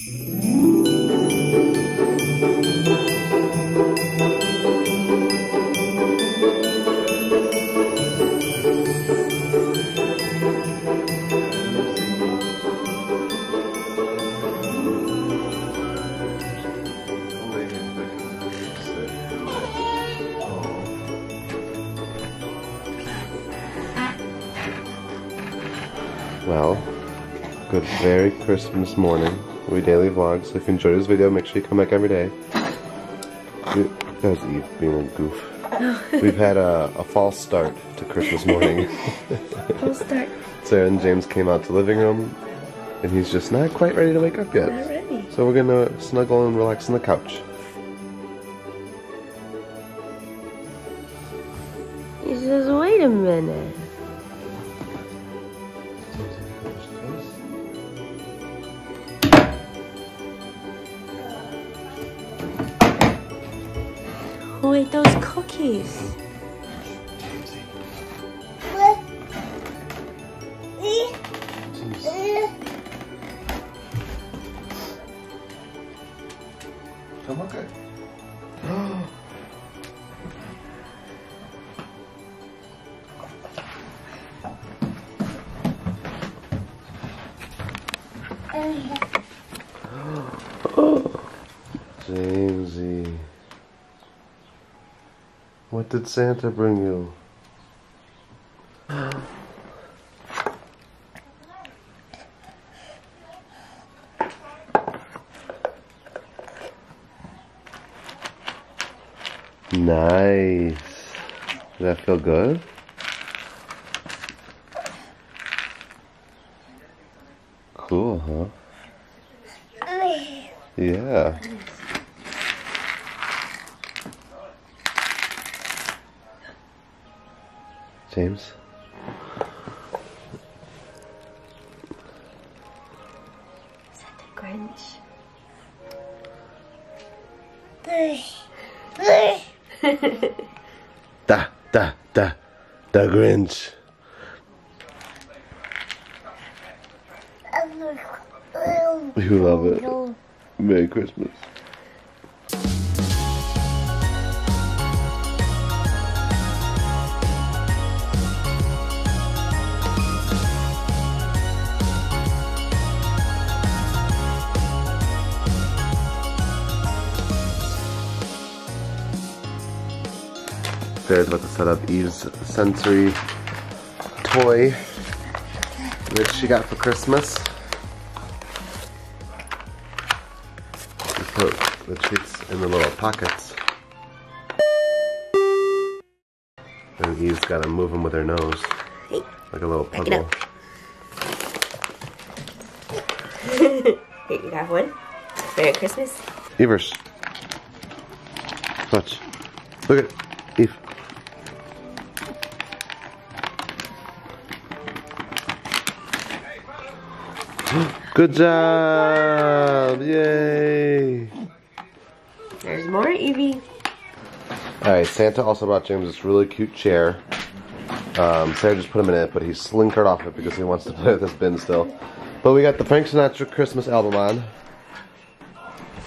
Well, good very Christmas morning. We daily vlog, so if you enjoyed this video, make sure you come back every day. There's Eve being a goof. We've had a, a false start to Christmas morning. We'll start. Sarah and James came out to the living room, and he's just not quite ready to wake up yet. Not ready. So we're gonna snuggle and relax on the couch. He says, wait a minute. Who ate those cookies? Come okay. Jamesy. What did Santa bring you? Nice. Does that feel good? Cool, huh? Yeah. James? Is that the Grinch? Da, da, da. The Grinch. You love it. Merry Christmas. There's about to set up Eve's sensory toy that she got for Christmas. You put the treats in the little pockets. And Eve's got to move them with her nose. Like a little puzzle. Here, you got one. Merry Christmas. Evers. Watch. Look at Eve. Good job! Yay! There's more, Evie. Alright, Santa also brought James this really cute chair. Um, Sarah just put him in it, but he slinkered off it because he wants to play with this bin still. But we got the Frank Sinatra Christmas album on.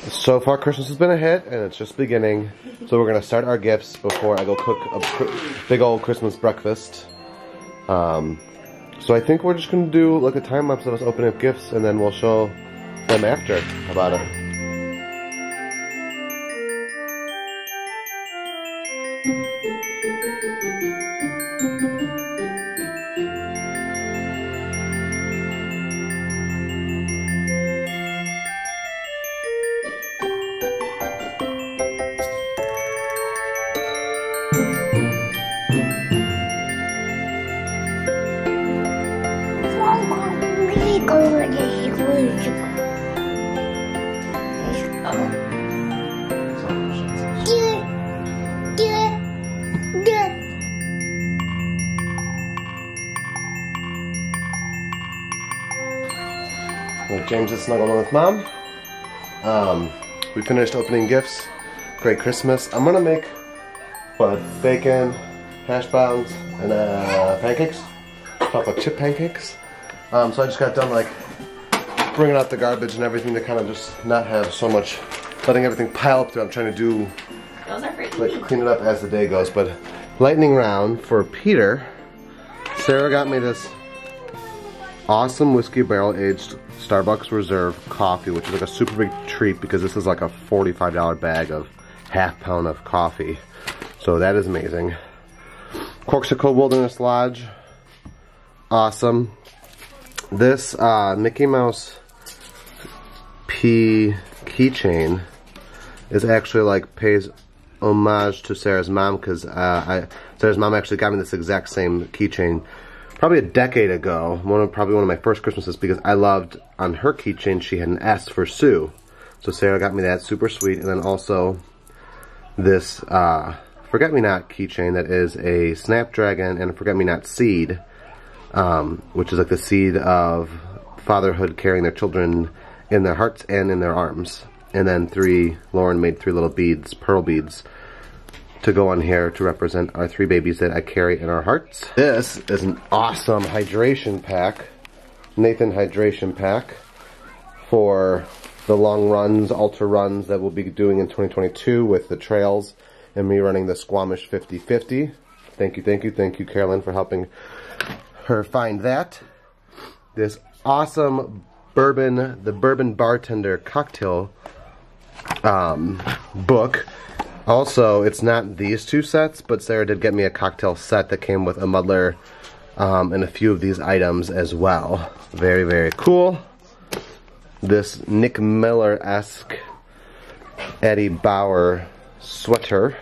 So far, Christmas has been a hit, and it's just beginning. So we're gonna start our gifts before I go cook a big old Christmas breakfast. Um, so I think we're just gonna do like a time lapse of us opening up gifts, and then we'll show them after about it. Well, James is snuggling with mom. Um, we finished opening gifts. Great Christmas. I'm gonna make what bacon, hash browns, and uh, pancakes. Chocolate chip pancakes. Um, so I just got done like bringing out the garbage and everything to kind of just not have so much, letting everything pile up there. I'm trying to do, Those are for like, clean it up as the day goes. But lightning round for Peter. Sarah got me this awesome whiskey barrel aged Starbucks Reserve coffee, which is like a super big treat because this is like a $45 bag of half pound of coffee. So that is amazing. Corkcicle Wilderness Lodge. Awesome. This uh, Mickey Mouse P keychain is actually like pays homage to Sarah's mom because uh, Sarah's mom actually got me this exact same keychain probably a decade ago. One of probably one of my first Christmases because I loved on her keychain she had an S for Sue. So Sarah got me that super sweet, and then also this uh, forget me not keychain that is a snapdragon and a forget me not seed, um, which is like the seed of fatherhood carrying their children in their hearts and in their arms. And then three, Lauren made three little beads, pearl beads, to go on here to represent our three babies that I carry in our hearts. This is an awesome hydration pack, Nathan hydration pack for the long runs, ultra runs that we'll be doing in 2022 with the trails and me running the Squamish 50-50. Thank you, thank you, thank you, Carolyn, for helping her find that. This awesome bourbon, the bourbon bartender cocktail um, book. Also, it's not these two sets, but Sarah did get me a cocktail set that came with a muddler um, and a few of these items as well. Very, very cool. This Nick Miller-esque Eddie Bauer sweater.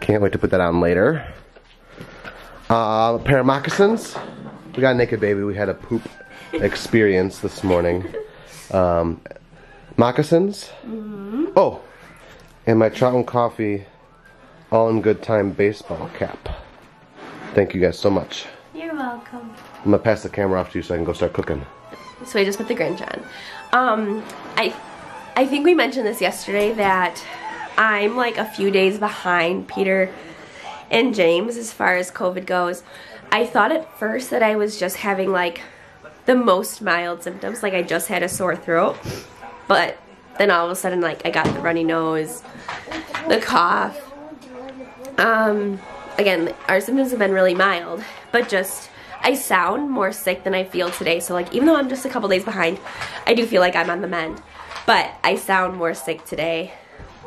Can't wait to put that on later. Uh, a pair of moccasins. We got a naked baby. We had a poop experience this morning. Um, moccasins. Oh, and my Trout and Coffee All in Good Time baseball cap. Thank you guys so much. You're welcome. I'm gonna pass the camera off to you so I can go start cooking. So I just put the Grinch on. Um, I, I think we mentioned this yesterday that I'm like a few days behind Peter and James as far as COVID goes. I thought at first that I was just having like the most mild symptoms, like I just had a sore throat, but then all of a sudden like I got the runny nose, the cough. Um, again, our symptoms have been really mild, but just I sound more sick than I feel today. So like even though I'm just a couple days behind, I do feel like I'm on the mend. But I sound more sick today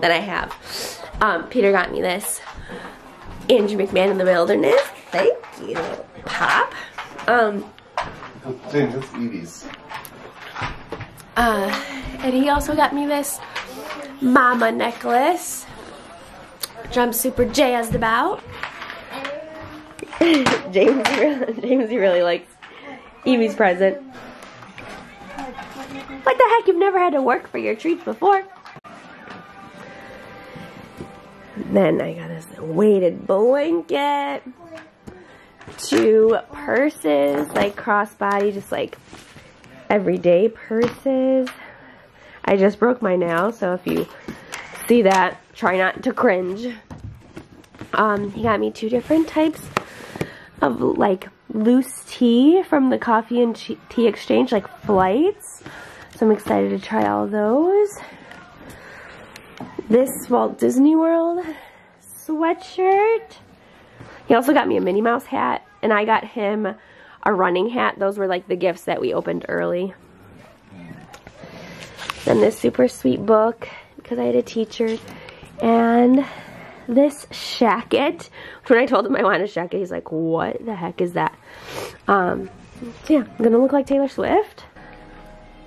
than I have. Um, Peter got me this Andrew McMahon in the Wilderness. Thank you, Pop. Um, James, it's Evie's. uh, and he also got me this Mama necklace, which I'm super jazzed about. James, James, really likes Evie's present. What the heck? You've never had to work for your treats before. Then I got this weighted blanket, two purses, like crossbody, just like everyday purses. I just broke my nail, so if you see that, try not to cringe. Um, he got me two different types of like loose tea from the coffee and tea exchange, like flights. So I'm excited to try all those. This Walt Disney World sweatshirt. He also got me a Minnie Mouse hat, and I got him a running hat. Those were like the gifts that we opened early. Then this super sweet book, because I had a teacher. And this shacket. When I told him I wanted a shacket, he's like, what the heck is that? Um, so yeah, I'm gonna look like Taylor Swift.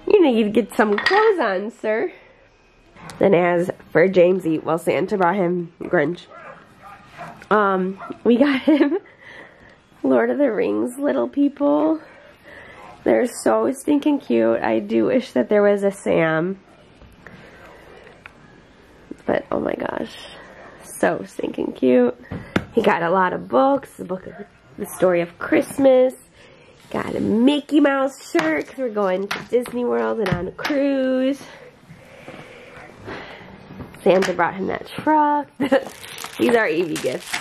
You need to get some clothes on, sir. Then as for Jamesy, well, Santa brought him Grinch. Um, we got him Lord of the Rings little people. They're so stinking cute. I do wish that there was a Sam. But, oh my gosh. So stinking cute. He got a lot of books. The book of the story of Christmas. Got a Mickey Mouse shirt because we're going to Disney World and on a cruise. Santa brought him that truck. These are Evie gifts.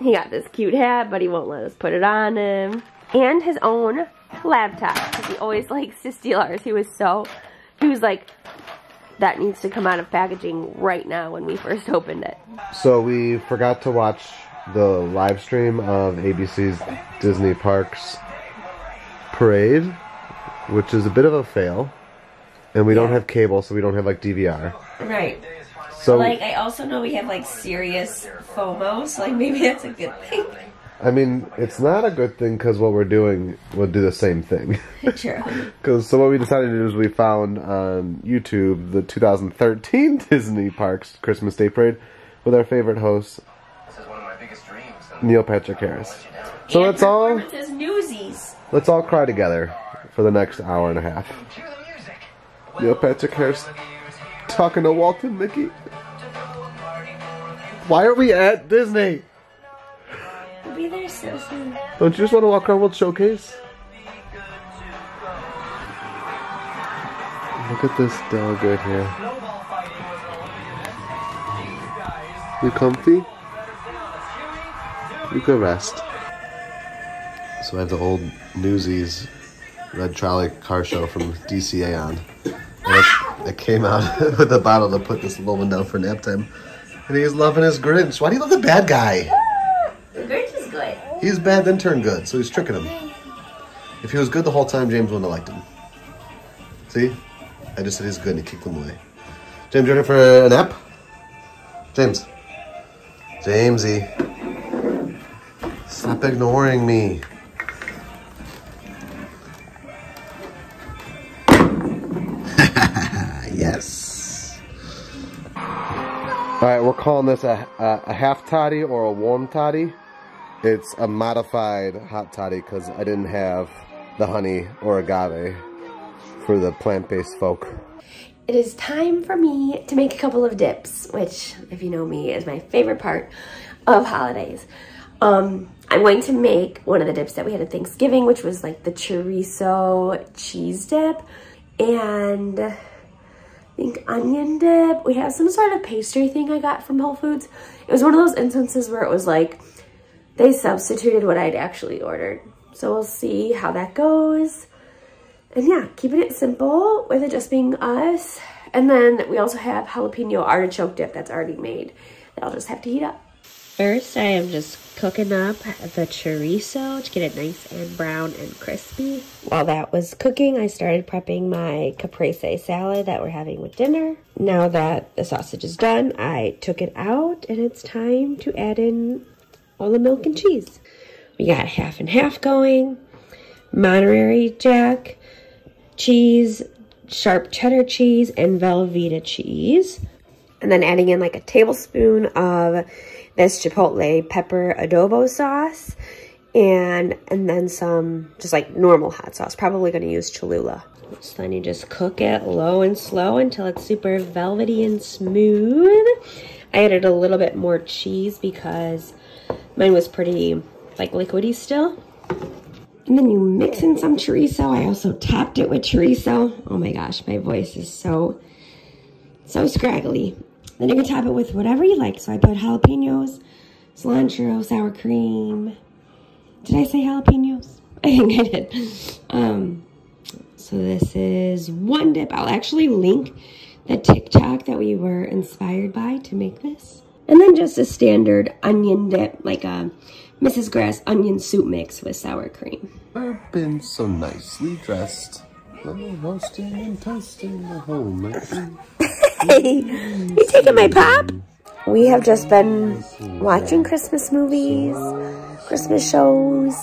He got this cute hat, but he won't let us put it on him. And his own laptop because he always likes to steal ours. He was so, he was like, that needs to come out of packaging right now when we first opened it. So we forgot to watch the live stream of ABC's Disney Parks parade, which is a bit of a fail. And we don't have cable, so we don't have like DVR. Right. So Like, I also know we have like serious FOMO, so like maybe that's a good thing. I mean, it's not a good thing because what we're doing would do the same thing. True. Because so what we decided to do is we found on YouTube the 2013 Disney Parks Christmas Day Parade with our favorite host This is one of my biggest dreams. Neil Patrick Harris. So let's all newsies. let's all cry together for the next hour and a half. Cue the music. Neil Patrick Harris talking to Walt and Mickey. Why are we at Disney? Don't you just want to walk around World Showcase? Look at this dog right here. You comfy? You can rest. So I have the old Newsies Red Trolley car show from DCA on. I came out with a bottle to put this little one down for nap time. And he's loving his Grinch. Why do you love the bad guy? The Grinch is good. He's bad, then turned good, so he's tricking him. If he was good the whole time, James wouldn't have liked him. See? I just said he's good and he kicked him away. James, ready for a nap? James. Jamesy. Stop ignoring me. yes. All right, we're calling this a, a, a half toddy or a warm toddy. It's a modified hot toddy because I didn't have the honey or agave for the plant-based folk. It is time for me to make a couple of dips, which, if you know me, is my favorite part of holidays. Um, I'm going to make one of the dips that we had at Thanksgiving, which was like the chorizo cheese dip, and I think onion dip. We have some sort of pastry thing I got from Whole Foods. It was one of those instances where it was like they substituted what I'd actually ordered. So we'll see how that goes. And yeah, keeping it simple with it just being us. And then we also have jalapeno artichoke dip that's already made that I'll just have to heat up. First, I am just cooking up the chorizo to get it nice and brown and crispy. While that was cooking, I started prepping my caprese salad that we're having with dinner. Now that the sausage is done, I took it out and it's time to add in all the milk and cheese. We got half and half going, Monterey Jack, cheese, sharp cheddar cheese, and Velveeta cheese. And then adding in like a tablespoon of this chipotle pepper adobo sauce and and then some just like normal hot sauce. Probably going to use Cholula. So then you just cook it low and slow until it's super velvety and smooth. I added a little bit more cheese because mine was pretty like liquidy still. And then you mix in some chorizo. I also topped it with chorizo. Oh my gosh, my voice is so, so scraggly. Then you can top it with whatever you like. So I put jalapenos, cilantro, sour cream. Did I say jalapenos? I think I did. Um, so this is one dip. I'll actually link the TikTok that we were inspired by to make this. And then just a standard onion dip, like a Mrs. Grass onion soup mix with sour cream. I've been so nicely dressed. Oh, roasting and toasting the home. Hey, you taking my pop? We have just been watching Christmas movies, Christmas shows,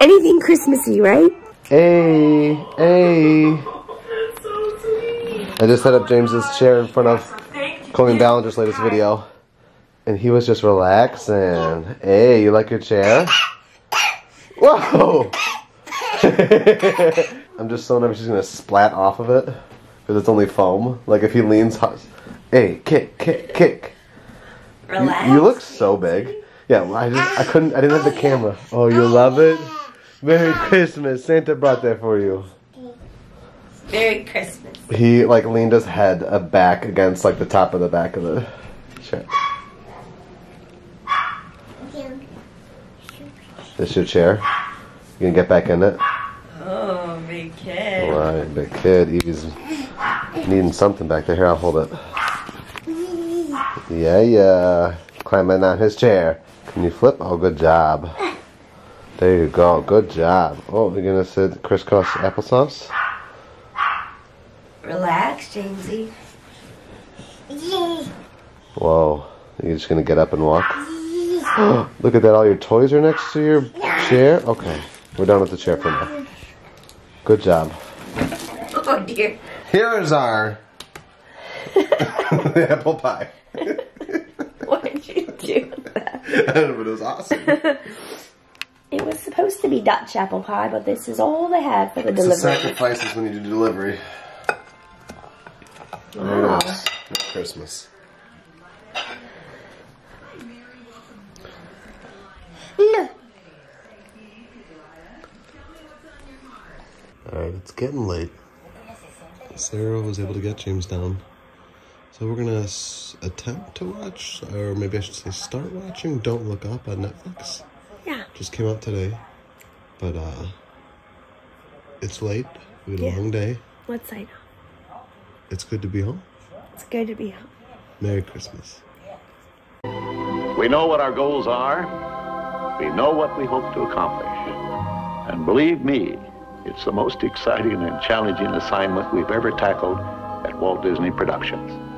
anything Christmassy, right? Hey, hey. I just set up James's chair in front of Colleen Ballinger's latest video. And he was just relaxing. Hey, you like your chair? Whoa! I'm just so nervous he's gonna splat off of it. Because it's only foam. Like if he leans hard. Hey, kick, kick, kick. You, Relax. you look so big. Yeah, well, I just I couldn't I didn't have the oh, camera. Oh, you love it? Merry oh. Christmas. Santa brought that for you. Merry Christmas. He like leaned his head uh, back against like the top of the back of the chair. This your chair? You gonna get back in it? right, big kid. Evie's needing something back there. Here, I'll hold it. Yeah, yeah. Climbing on his chair. Can you flip? Oh, good job. There you go. Good job. Oh, you're gonna sit crisscross applesauce? Relax, Jamesy. Whoa. You're just gonna get up and walk? Look at that. All your toys are next to your chair? Okay. We're done with the chair for now. Good job. Oh dear. Here's our apple pie. What did you do with that? but it was awesome. It was supposed to be Dutch apple pie, but this is all they had for the It's the delivery. sacrifices when you do delivery. Yes. Christmas. Alright, it's getting late. Sarah was able to get James down. So we're gonna s- attempt to watch, or maybe I should say start watching Don't Look Up on Netflix. Yeah. Just came out today. But uh it's late. We had a Yeah. long day. What's I know? It's good to be home. It's good to be home. Merry Christmas. We know what our goals are. We know what we hope to accomplish. And believe me, it's the most exciting and challenging assignment we've ever tackled at Walt Disney Productions.